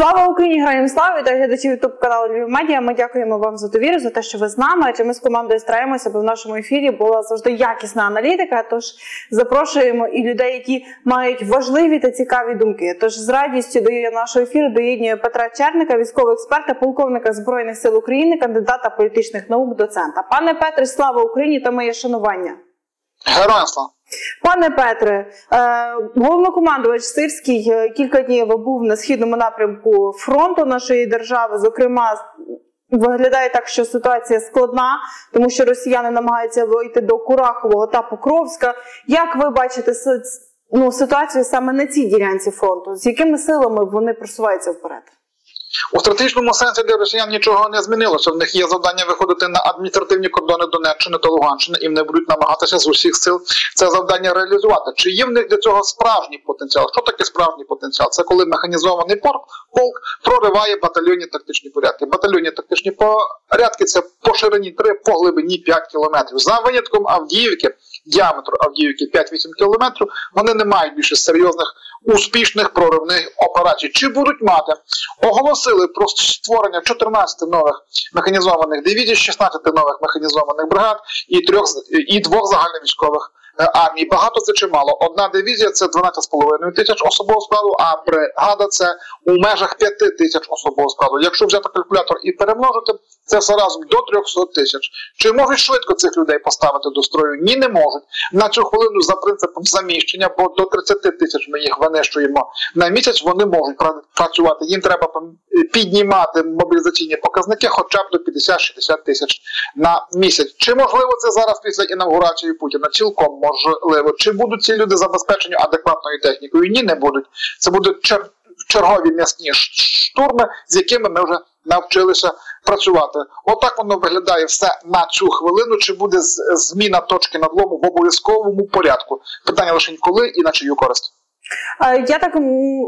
Слава Україні! Граємо славу та глядачі ютуб каналу Львів Медіа. Ми дякуємо вам за довіру, за те, що ви з нами. Адже ми з командою стараємося, аби в нашому ефірі була завжди якісна аналітика. Тож запрошуємо і людей, які мають важливі та цікаві думки. Тож з радістю до нашого ефіру доєднує Петра Черника, військового експерта, полковника збройних сил України, кандидата політичних наук, доцента. Пане Петре, слава Україні та моє шанування. Героям слава! Пане Петре, е, головнокомандувач Сирський е, кілька днів був на східному напрямку фронту нашої держави. Зокрема, виглядає так, що ситуація складна, тому що росіяни намагаються вийти до Курахового та Покровська. Як ви бачите ну, ситуацію саме на цій ділянці фронту? З якими силами вони просуваються вперед? У стратегічному сенсі для росіян нічого не змінилося. В них є завдання виходити на адміністративні кордони Донеччини та Луганщини, і вони будуть намагатися з усіх сил це завдання реалізувати. Чи є в них для цього справжній потенціал? Що таке справжній потенціал? Це коли механізований полк прориває батальйонні тактичні порядки. Батальйонні тактичні порядки це по ширині 3, по глибині 5 кілометрів. За винятком Авдіївки, діаметр Авдіївки 5-8 кілометрів. Вони не мають більше серйозних успішних проривних операцій. Чи будуть мати? Оголосили про створення 14 нових механізованих дивізій, 16 нових механізованих бригад і трьох і двох загальновійськових армії. Багато це чимало. Одна дивізія це 12,5 тисяч особового складу, а бригада це у межах 5 тисяч особового складу. Якщо взяти калькулятор і перемножити, це все до 300 тисяч. Чи можуть швидко цих людей поставити до строю? Ні, не можуть. На цю хвилину за принципом заміщення, бо до 30 тисяч ми їх винищуємо на місяць. Вони можуть працювати. Їм треба піднімати мобілізаційні показники, хоча б до 50-60 тисяч на місяць. Чи можливо це зараз після інаугурації Путіна? Цілком можливо. Чи будуть ці люди забезпечені адекватною технікою? Ні, не будуть. Це будуть чер... чергові м'ясні штурми, з якими ми вже навчилися працювати. Отак воно виглядає все на цю хвилину. Чи буде зміна точки надлому в обов'язковому порядку? Питання лише коли і на чию користь. Я так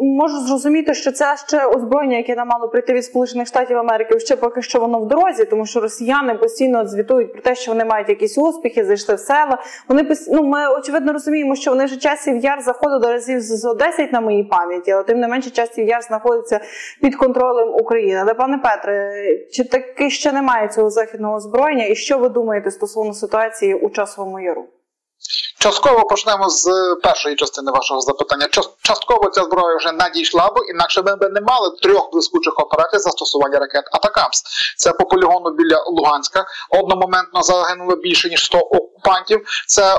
можу зрозуміти, що це ще озброєння, яке нам мало прийти від Сполучених Штатів Америки, ще поки що воно в дорозі, тому що росіяни постійно звітують про те, що вони мають якісь успіхи, зайшли в села. Вони ну, ми очевидно розуміємо, що вони вже часів яр заходили разів з 10 на моїй пам'яті, але тим не менше часів яр знаходиться під контролем України. Але пане Петре, чи таки ще немає цього західного озброєння? І що ви думаєте стосовно ситуації у часовому яру? Частково почнемо з першої частини вашого запитання. Частково ця зброя вже надійшла, бо інакше ми б не мали трьох блискучих операцій застосування ракет Атакамс. Це по полігону біля Луганська. Одномоментно загинуло більше ніж 100 окупантів. Це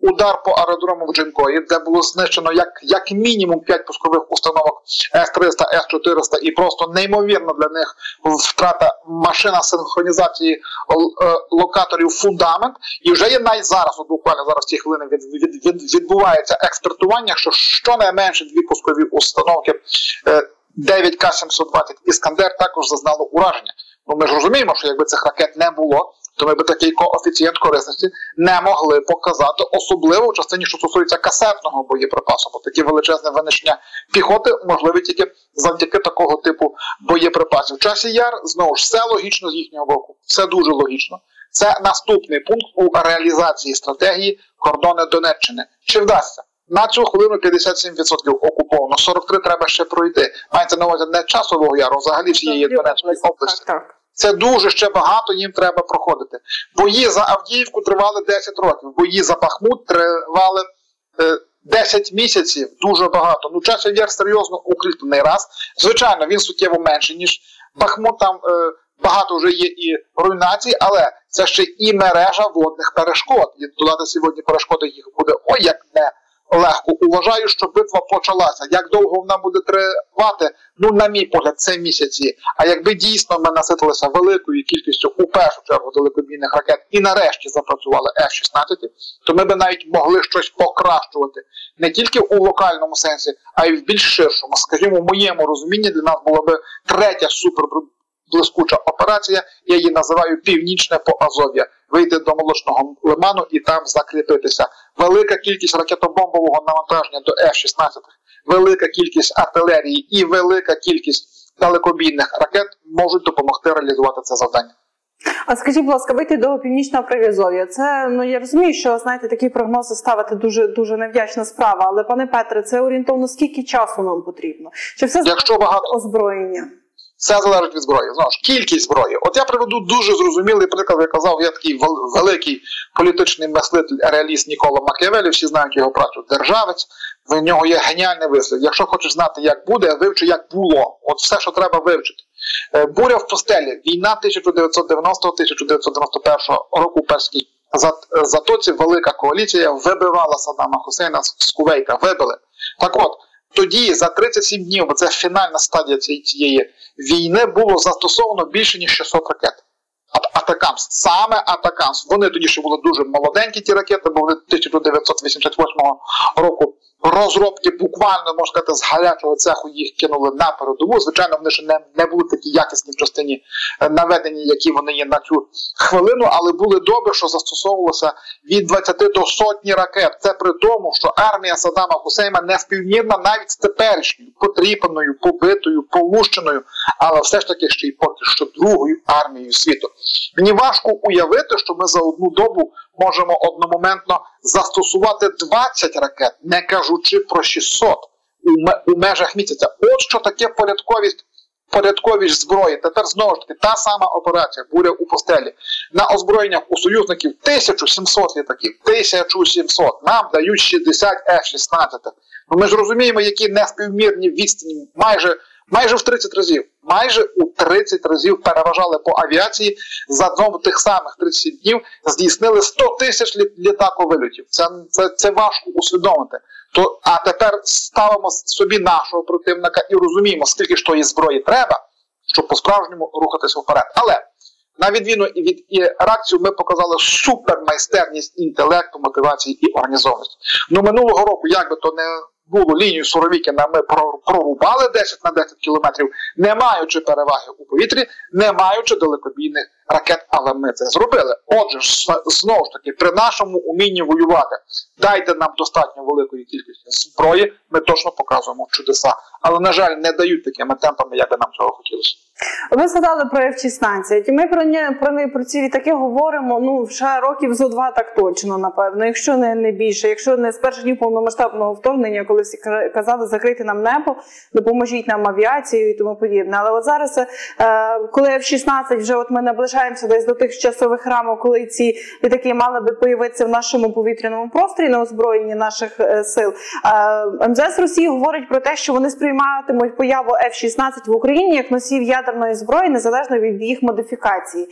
удар по аеродрому в Джинкої, де було знищено як як мінімум 5 пускових установок С-300, С-400 і просто неймовірно для них втрата машина синхронізації е, локаторів фундамент. І вже є навіть зараз, от буквально зараз ці хвилини від, від, від, відбувається експертування, що щонайменше дві пускові установки 9К-720 е, Іскандер також зазнало ураження. Ну ми ж розуміємо, що якби цих ракет не було, то ми би такий коефіцієнт корисності не могли показати, особливо в частині, що стосується касетного боєприпасу, бо такі величезне винищення піхоти можливі тільки завдяки такого типу боєприпасів. В часі яр знову ж все логічно з їхнього боку, все дуже логічно. Це наступний пункт у реалізації стратегії кордони Донеччини. Чи вдасться? На цю хвилину 57% окуповано, 43 треба ще пройти. Мається на увазі не часового яру, взагалі всієї Донецької області. Це дуже ще багато їм треба проходити. Бої за Авдіївку тривали 10 років, бої за Бахмут тривали е, 10 місяців, дуже багато. Ну, часів яр серйозно укріплений раз. Звичайно, він суттєво менший, ніж Бахмут там. Е, багато вже є і руйнацій, але це ще і мережа водних перешкод. І додати сьогодні перешкоди їх буде ой як не легко. Уважаю, що битва почалася. Як довго вона буде тривати? Ну, на мій погляд, це місяці. А якби дійсно ми наситилися великою кількістю у першу чергу далекобійних ракет і нарешті запрацювали F-16, то ми би навіть могли щось покращувати не тільки у локальному сенсі, а й в більш ширшому. Скажімо, в моєму розумінні для нас була би третя супер блискуча операція. Я її називаю Північне Поазов'я. Вийти до молочного лиману і там закріпитися. Велика кількість ракетобомбового навантаження до F-16, велика кількість артилерії і велика кількість далекобійних ракет можуть допомогти реалізувати це завдання. А скажіть, будь ласка, вийти до північного прив'язов'я. Це ну я розумію, що знаєте, такі прогнози ставити дуже дуже невдячна справа. Але пане Петре, це орієнтовно скільки часу нам потрібно? Чи все Якщо багато озброєння? Все залежить від зброї. Знову ж кількість зброї. От я приведу дуже зрозумілий приклад, я казав, я такий великий політичний мислитель, реаліст Нікола Макіавелі, всі знають його працю державець. В нього є геніальний вислів. Якщо хочеш знати, як буде, вивчи, як було. От все, що треба вивчити. Е, буря в постелі, війна 1990-1991 року Перській затоці, велика коаліція вибивала Саддама Хусейна з Кувейта. Вибили. Так от, тоді за 37 днів, бо це фінальна стадія цієї війни, було застосовано більше ніж 600 ракет. Атакамс, саме Атакамс. Вони тоді ще були дуже молоденькі, ті ракети, бо вони 1988 року розробки буквально можна сказати, з гарячого цеху їх кинули на передову. Звичайно, вони ще не не були такі якісні в частині е, наведені, які вони є на цю хвилину, але були добре, що застосовувалося від 20 до сотні ракет. Це при тому, що армія Саддама Хусейма не співмірна навіть з теперішньою, потріпаною, побитою, полущеною, але все ж таки ще й поки що другою армією світу. Мені важко уявити, що ми за одну добу можемо одномоментно застосувати 20 ракет, не кажучи про 600 у межах місяця. От що таке порядковість. Порядковість зброї. Тепер знову ж таки та сама операція буря у постелі. На озброєннях у союзників 1700 літаків, 1700. Нам дають 60 F-16. Ну Ми ж розуміємо, які неспівмірні відстані майже майже в 30 разів. Майже у 30 разів переважали по авіації за знову тих самих 30 днів здійснили 100 тисяч літаковильотів. Це, це це важко усвідомити. То а тепер ставимо собі нашого противника і розуміємо, скільки ж тої зброї треба, щоб по-справжньому рухатися вперед. Але на відміну від реакцію ми показали супермайстерність інтелекту, мотивації і організованості. Ну минулого року, як би то не було лінію Суровікіна, ми прорубали 10 на 10 кілометрів, не маючи переваги у повітрі, не маючи далекобійних ракет, але ми це зробили. Отже, знову ж таки, при нашому умінні воювати, дайте нам достатньо великої кількості зброї, ми точно показуємо чудеса. Але, на жаль, не дають такими темпами, як би нам цього хотілося. Ви згадали про F-16, і ми про не про не про ці літаки говоримо ну вже років зо два так точно, напевно, якщо не не більше, якщо не з перших днів повномасштабного вторгнення, коли всі казали закрити нам небо, допоможіть нам авіацією і тому подібне. Але от зараз, е, коли F-16 вже от ми наближаємося десь до тих часових рамок, коли ці літаки мали би появитися в нашому повітряному просторі на озброєнні наших е, сил, е, МЗС Росії говорить про те, що вони сприйматимуть появу F-16 в Україні як носів ядерної зброї незалежно від їх модифікації.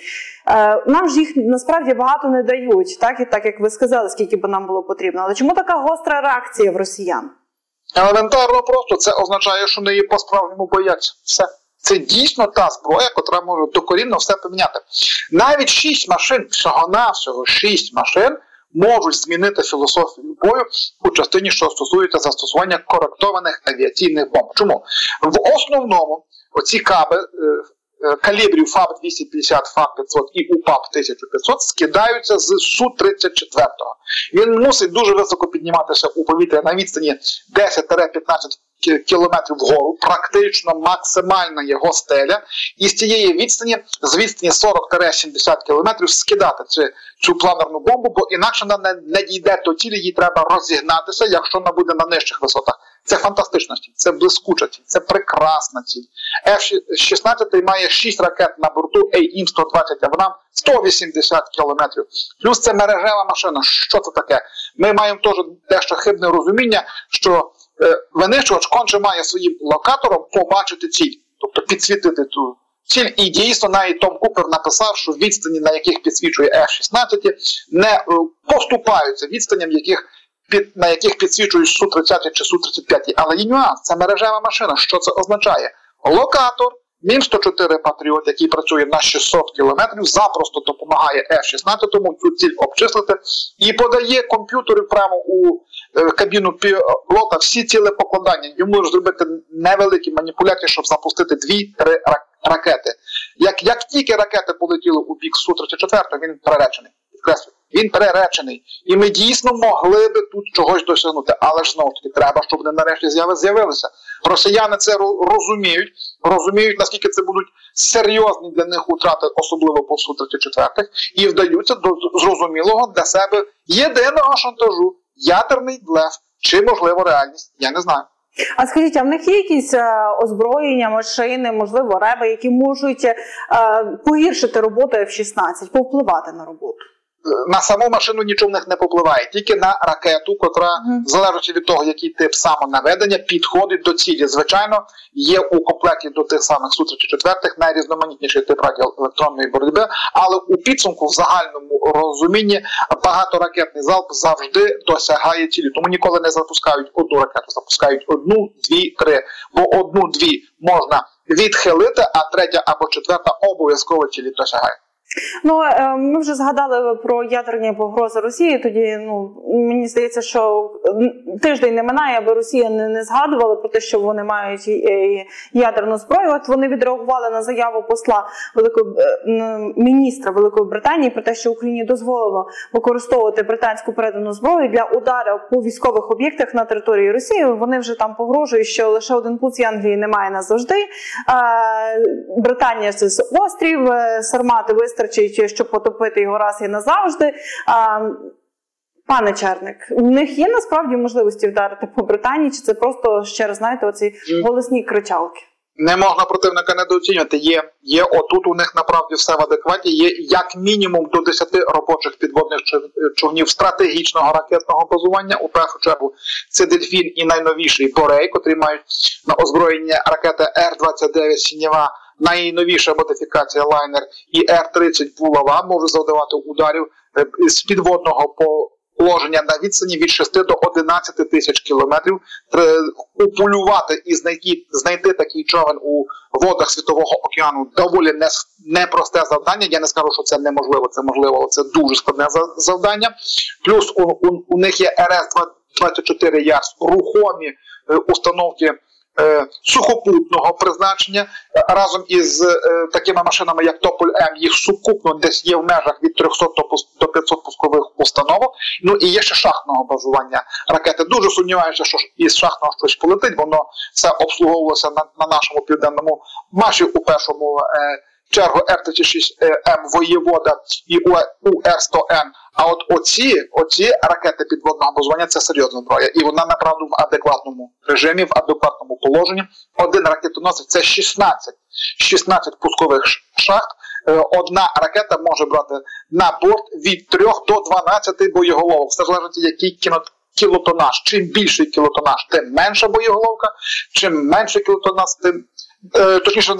Е, нам ж їх насправді багато не дають, так і так як ви сказали, скільки би нам було потрібно. Але чому така гостра реакція в росіян? Елементарно просто це означає, що її по-справжньому бояться. Все. Це дійсно та зброя, яка може докорінно все поміняти. Навіть шість машин, всього-навсього шість машин можуть змінити філософію бою у частині, що стосується застосування коректованих авіаційних бомб. Чому? В основному оці каби. Е, калібрів ФАБ 250, ФАБ 500 і УПАП 1500 скидаються з Су-34. Він мусить дуже високо підніматися у повітря на відстані 10-15 кілометрів вгору, практично максимальна його стеля, і з цієї відстані, з відстані 40-70 кілометрів, скидати цю, цю планерну бомбу, бо інакше вона не, не дійде до цілі, їй треба розігнатися, якщо вона буде на нижчих висотах. Це фантастична ціль, це блискуча ціль, це прекрасна ціль. F-16 має 6 ракет на борту AIM-120, а вона 180 кілометрів. Плюс це мережева машина. Що це таке? Ми маємо теж дещо хибне розуміння, що е, винищувач конче має своїм локатором побачити ціль, тобто підсвітити ту ціль. І дійсно навіть Том Купер написав, що відстані, на яких підсвічує F-16, не е, поступаються відстаням, яких під, на яких підсвічують Су-30 чи Су-35. Але є нюанс, це мережева машина. Що це означає? Локатор, мін 104 Патріот, який працює на 600 кілометрів, запросто допомагає F-16 тому цю ціль обчислити і подає комп'ютери прямо у е, кабіну пілота всі ціле покладання. Йому можуть зробити невеликі маніпуляції, щоб запустити 2-3 ракети. Як як тільки ракети полетіли у бік Су-34, він приречений. Підкреслюю. Він переречений. І ми дійсно могли би тут чогось досягнути. Але ж знову таки треба, щоб вони нарешті з'явилися. Росіяни це розуміють, розуміють, наскільки це будуть серйозні для них утрати, особливо по сутрати четвертих, і вдаються до зрозумілого для себе єдиного шантажу ядерний блеф чи можливо реальність. Я не знаю. А скажіть, а в них є якісь е, озброєння, машини, можливо, реби, які можуть е, погіршити роботу F-16, повпливати на роботу? На саму машину нічого в них не попливає, тільки на ракету, котра, залежно від того, який тип самонаведення, підходить до цілі. Звичайно, є у комплекті до тих самих су четвертих найрізноманітніший тип радіоелектронної боротьби, але у підсумку, в загальному розумінні, багаторакетний залп завжди досягає цілі. Тому ніколи не запускають одну ракету, запускають одну, дві, три. Бо одну-дві можна відхилити, а третя або четверта обов'язково цілі досягає. Ну е, ми вже згадали про ядерні погрози Росії. Тоді ну мені здається, що тиждень не минає, аби Росія не, не згадувала про те, що вони мають е, ядерну зброю. От вони відреагували на заяву посла великої е, міністра Великої Британії про те, що Україні дозволило використовувати британську передану зброю для ударів по військових об'єктах на території Росії. Вони вже там погрожують, що лише один пуц Англії немає назавжди. Британія це острів Сармати вистачить вистачить, щоб потопити його раз і назавжди. А, Пане Черник, у них є насправді можливості вдарити по Британії, чи це просто ще раз знаєте, оці голосні кричалки? Не можна противника недооцінювати. Є є отут у них направді все в адекваті. Є як мінімум до 10 робочих підводних човнів стратегічного ракетного базування. У першу чергу це дельфін і найновіший Борей, котрі мають на озброєння ракети Р-29 Сінєва найновіша модифікація лайнер і Р-30 булава може завдавати ударів е, з підводного положення на відстані від 6 до 11 тисяч кілометрів. Уполювати і знайти знайти такий човен у водах світового океану доволі непросте завдання. Я не скажу, що це неможливо, це можливо, але це дуже складне завдання. Плюс у, у, у них є РС-24 Ярс рухомі е, установки. Е, сухопутного призначення е, разом із е, такими машинами, як Тополь М, їх сукупно десь є в межах від 300 до 500 пускових установок. Ну і є ще шахтного базування ракети. Дуже сумніваюся, що із шахтного щось полетить. Воно все обслуговувалося на, на нашому південному марші у першому. Е, чергу Р-36М воєвода і УР-100М. А от оці оці ракети підводного базування це серйозна зброя. І вона направду в адекватному режимі, в адекватному положенні. Один ракетоносець це 16 16 пускових шахт. Е, одна ракета може брати на борт від 3 до 12 боєголовок. Все залежить, який кіно. Кілотонаж. Чим більший кілотонаж, тим менша боєголовка, чим менше кілотонаж, тим е, точніше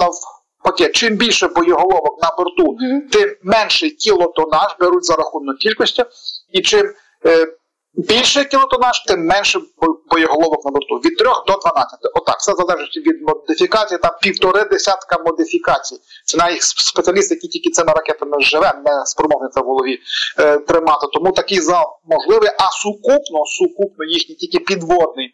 Окей, чим більше боєголовок на борту, mm-hmm. тим менший кілотонаж беруть за рахунок кількості, і чим е, більше кілотонаж, тим менше боєголовок на борту. Від 3 до 12. Отак, все залежить від модифікації, там півтори десятка модифікацій. Це навіть спеціаліст, який тільки цими ракетами живе, не спроможний це в голові е, тримати. Тому такий зал можливий, а сукупно, сукупно їхній тільки підводний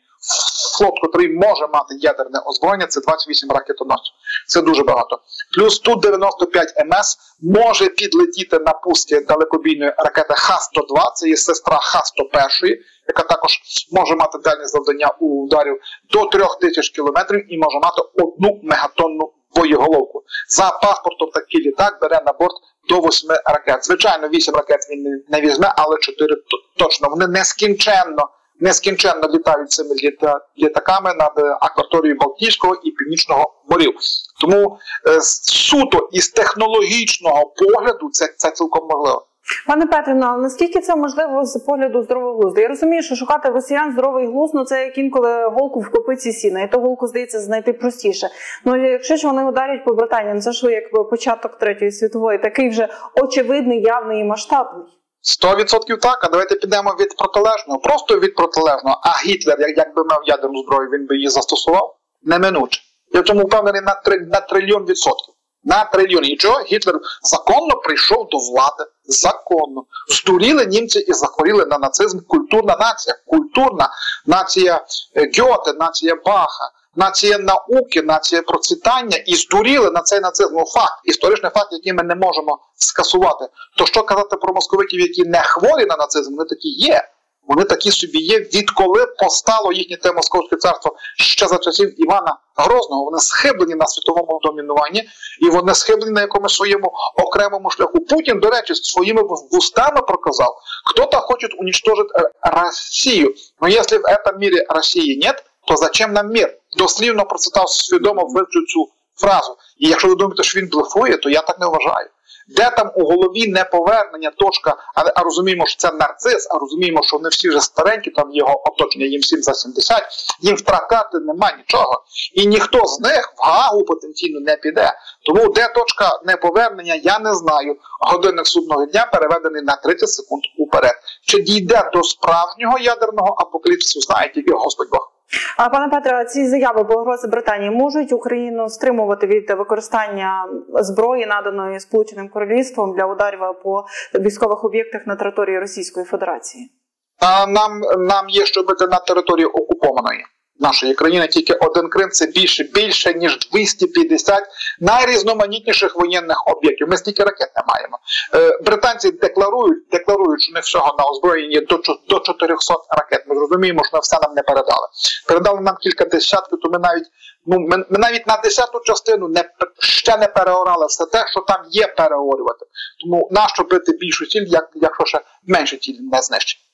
флот, який може мати ядерне озброєння, це 28 ракетоносців. Це дуже багато. Плюс тут 95 МС може підлетіти на пуски далекобійної ракети Х-102, це є сестра Х-101, яка також може мати дальні завдання у ударів до 3000 кілометрів і може мати одну мегатонну боєголовку. За паспортом такий літак бере на борт до 8 ракет. Звичайно, 8 ракет він не візьме, але 4 точно. Вони нескінченно нескінченно літають цими літа, літаками над акваторією Балтійського і Північного морів. Тому е, суто із технологічного погляду це, це цілком можливо. Пане Петре, наскільки це можливо з погляду здорового глузду? Я розумію, що шукати росіян здоровий глузд, ну це як інколи голку в копиці сіна, і то голку здається знайти простіше. Ну якщо ж вони ударять по Британії, ну, це ж якби початок третьої світової, такий вже очевидний, явний і масштабний. 100% так, а давайте підемо від протилежного, просто від протилежного. А Гітлер, як, якби мав ядерну зброю, він би її застосував неминуче. Я в цьому впевнений на три, на трильйон відсотків. На трильйон. І чого Гітлер законно прийшов до влади. Законно. Здуріли німці і захворіли на нацизм. Культурна нація. Культурна нація е, Гьоте, нація Баха нація науки, нація процвітання і здуріли на цей нацизм. Ну, факт, історичний факт, який ми не можемо скасувати. То що казати про московиків, які не хворі на нацизм, вони такі є. Вони такі собі є, відколи постало їхнє те московське царство ще за часів Івана Грозного. Вони схиблені на світовому домінуванні, і вони схиблені на якомусь своєму окремому шляху. Путін, до речі, своїми вустами проказав, хто-то хоче уничтожити Росію. Ну, якщо в цьому мірі Росії нет, то зачем нам мир? Дослівно процитав свідомо вивчив цю фразу. І якщо ви думаєте, що він блефує, то я так не вважаю. Де там у голові не повернення точка, а, а розуміємо, що це нарцис, а розуміємо, що вони всі вже старенькі, там його оточення, їм всім за 70, їм втракати нема нічого. І ніхто з них в Гагу потенційно не піде. Тому де точка неповернення, я не знаю. Годинник судного дня переведений на 30 секунд уперед. Чи дійде до справжнього ядерного апокаліпсису, знає тільки Господь Бог. А пане Петре, ці заяви погрози Британії можуть Україну стримувати від використання зброї, наданої Сполученим Королівством для ударів по військових об'єктах на території Російської Федерації? А нам нам є що бити на території окупованої нашої країни. Тільки один Крим це більше більше ніж 250 найрізноманітніших воєнних об'єктів. Ми стільки ракет не маємо. Е, британці декларують, декларують, що не всього на озброєнні до до 400 ракет. Ми розуміємо, що ми все нам не передали. Передали нам кілька десятків, то ми навіть ну ми, ми навіть на десяту частину не ще не переорали все те, що там є переорювати. Тому нащо бити більшу ціль, як якщо ще менше ціль не знищить.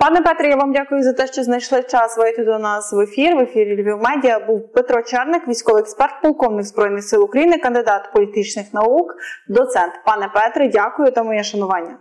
Пане Петре, я вам дякую за те, що знайшли час вийти до нас в ефір. В ефірі Львів Медіа був Петро Черник, військовий експерт, полковник збройних сил України, кандидат політичних наук, доцент. Пане Петре, дякую та моє шанування.